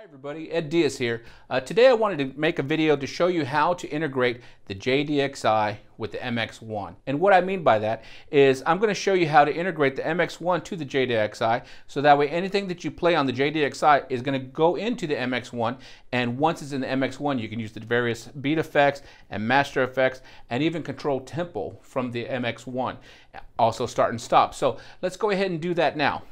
Hi everybody, Ed Diaz here. Uh, today I wanted to make a video to show you how to integrate the JDXI with the MX1. And what I mean by that is I'm going to show you how to integrate the MX1 to the JDXI so that way anything that you play on the JDXI is going to go into the MX1 and once it's in the MX1 you can use the various beat effects and master effects and even control tempo from the MX1. Also start and stop. So let's go ahead and do that now.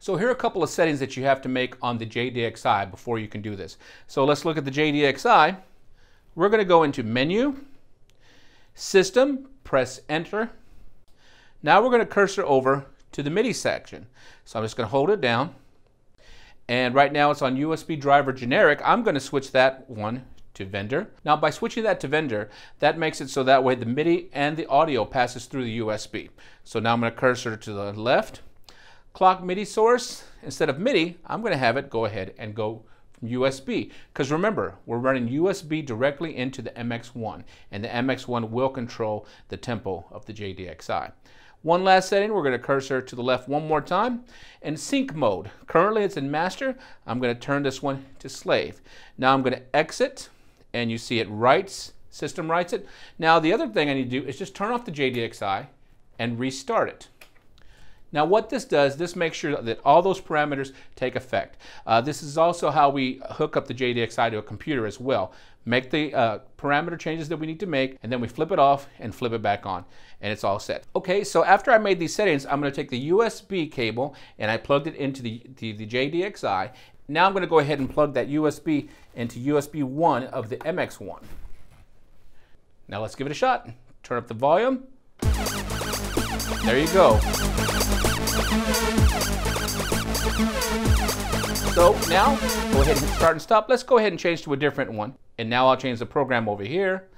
So here are a couple of settings that you have to make on the JDXI before you can do this. So let's look at the JDXI. We're going to go into Menu, System, press Enter. Now we're going to cursor over to the MIDI section. So I'm just going to hold it down. And right now it's on USB driver generic. I'm going to switch that one to vendor. Now by switching that to vendor, that makes it so that way the MIDI and the audio passes through the USB. So now I'm going to cursor to the left clock MIDI source, instead of MIDI, I'm going to have it go ahead and go from USB. Because remember, we're running USB directly into the MX1, and the MX1 will control the tempo of the JDXI. One last setting, we're going to cursor to the left one more time. In sync mode, currently it's in master. I'm going to turn this one to slave. Now I'm going to exit, and you see it writes, system writes it. Now the other thing I need to do is just turn off the JDXI and restart it. Now what this does, this makes sure that all those parameters take effect. Uh, this is also how we hook up the JDXI to a computer as well. Make the uh, parameter changes that we need to make and then we flip it off and flip it back on and it's all set. Okay, so after I made these settings, I'm going to take the USB cable and I plugged it into the, the, the JDXI. Now I'm going to go ahead and plug that USB into USB 1 of the MX1. Now let's give it a shot. Turn up the volume. There you go. So now, go ahead and start and stop. Let's go ahead and change to a different one. And now I'll change the program over here.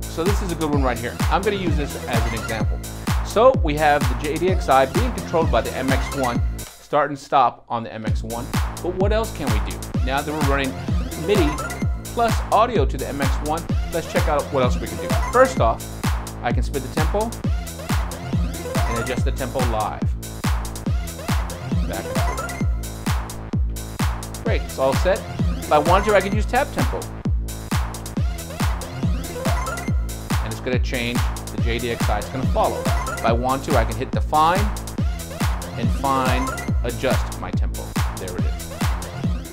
So this is a good one right here. I'm gonna use this as an example. So we have the JDXI being controlled by the MX1, start and stop on the MX1. But what else can we do? Now that we're running MIDI plus audio to the MX1, let's check out what else we can do. First off, I can split the tempo and adjust the tempo live. Back and forth. Great, it's all set. If I wanted to, I could use tap tempo. And it's gonna change the JDXI, it's gonna follow. If I want to, I can hit define and fine adjust my tempo.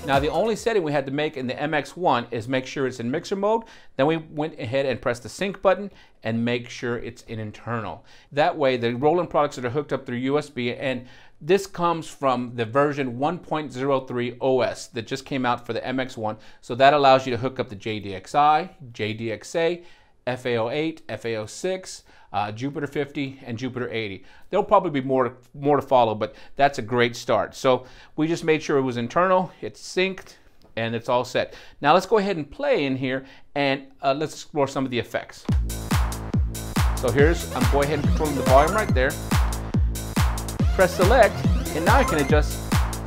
Now the only setting we had to make in the MX1 is make sure it's in mixer mode. Then we went ahead and pressed the sync button and make sure it's in internal. That way the Roland products that are hooked up through USB and this comes from the version 1.03 OS that just came out for the MX1. So that allows you to hook up the JDXI, JDXA, FA08, FA06, uh, Jupiter 50, and Jupiter 80. There'll probably be more, more to follow, but that's a great start. So we just made sure it was internal, it's synced, and it's all set. Now let's go ahead and play in here, and uh, let's explore some of the effects. So here's, I'm going ahead and controlling the volume right there. Press select, and now I can adjust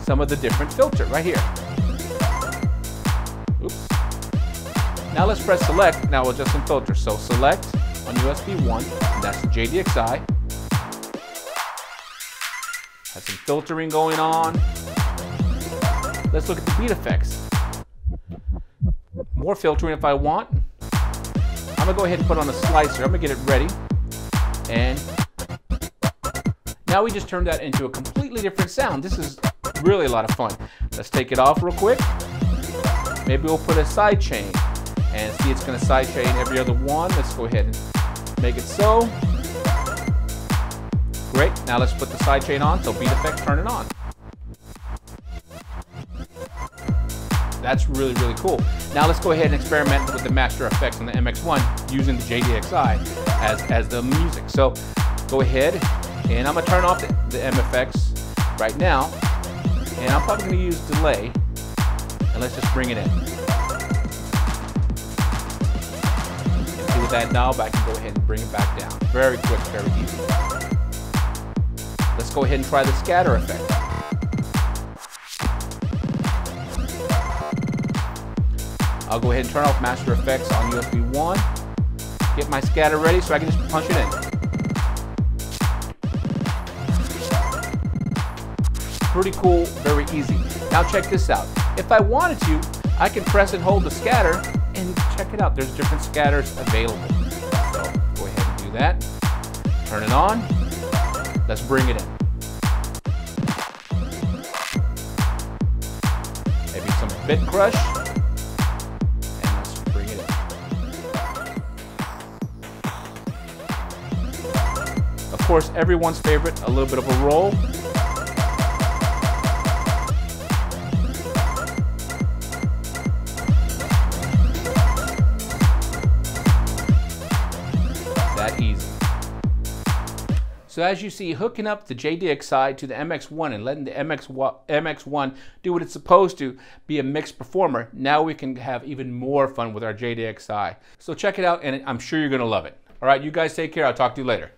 some of the different filter right here. Oops. Now let's press select, now we'll adjust some filters. So select, on USB 1, that's JDXI. Has some filtering going on. Let's look at the beat effects. More filtering if I want. I'm gonna go ahead and put on a slicer. I'm gonna get it ready. And now we just turned that into a completely different sound. This is really a lot of fun. Let's take it off real quick. Maybe we'll put a side chain and see it's gonna side chain every other one. Let's go ahead and Make it so. Great, now let's put the sidechain on, so beat effect, turn it on. That's really, really cool. Now let's go ahead and experiment with the master effects on the MX1 using the JDXI as, as the music. So go ahead, and I'm gonna turn off the, the MFX right now, and I'm probably gonna use delay, and let's just bring it in. That knob, I can go ahead and bring it back down. Very quick, very easy. Let's go ahead and try the scatter effect. I'll go ahead and turn off Master Effects on USB 1. Get my scatter ready so I can just punch it in. Pretty cool, very easy. Now check this out. If I wanted to, I can press and hold the scatter check it out. There's different scatters available. So go ahead and do that. Turn it on. Let's bring it in. Maybe some bit crush. And let's bring it in. Of course, everyone's favorite, a little bit of a roll. So as you see, hooking up the JDXI to the MX1 and letting the MX, MX1 do what it's supposed to, be a mixed performer, now we can have even more fun with our JDXI. So check it out and I'm sure you're gonna love it. All right, you guys take care. I'll talk to you later.